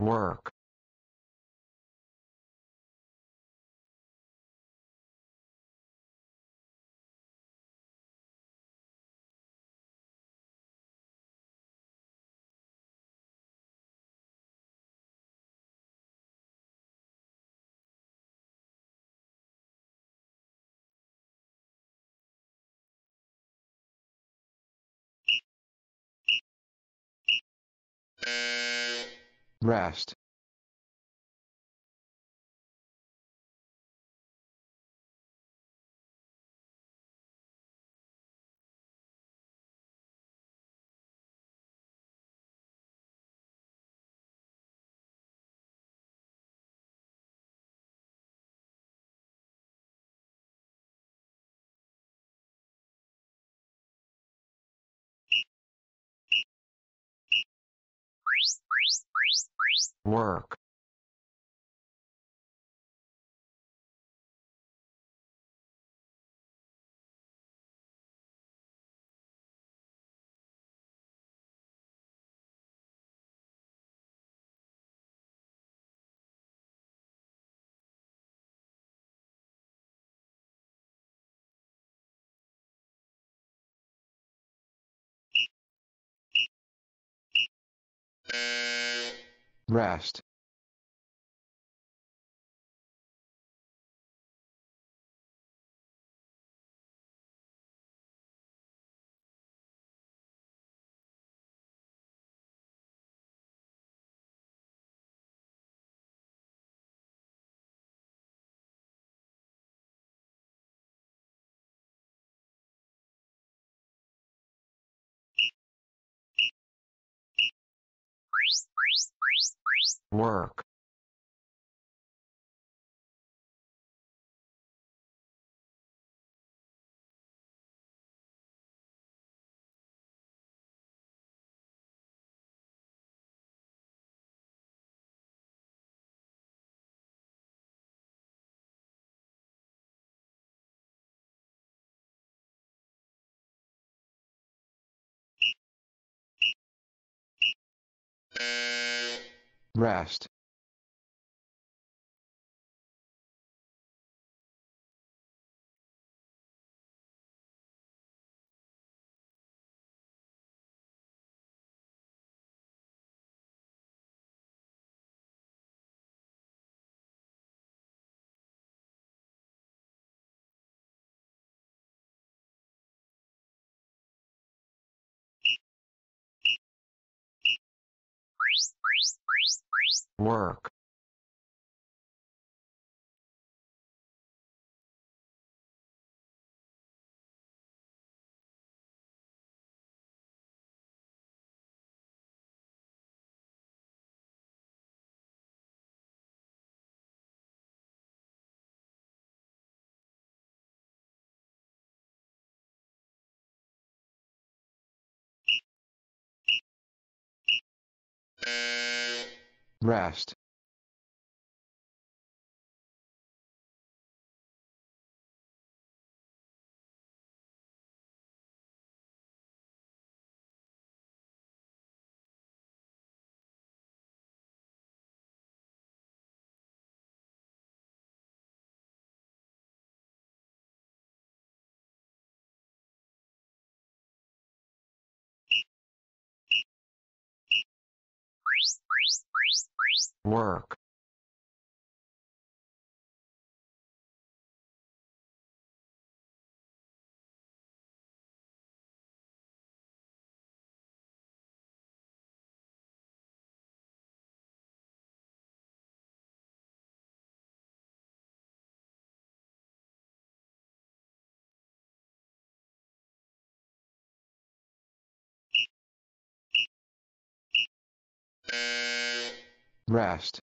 work rest work rest work rest work rest work rest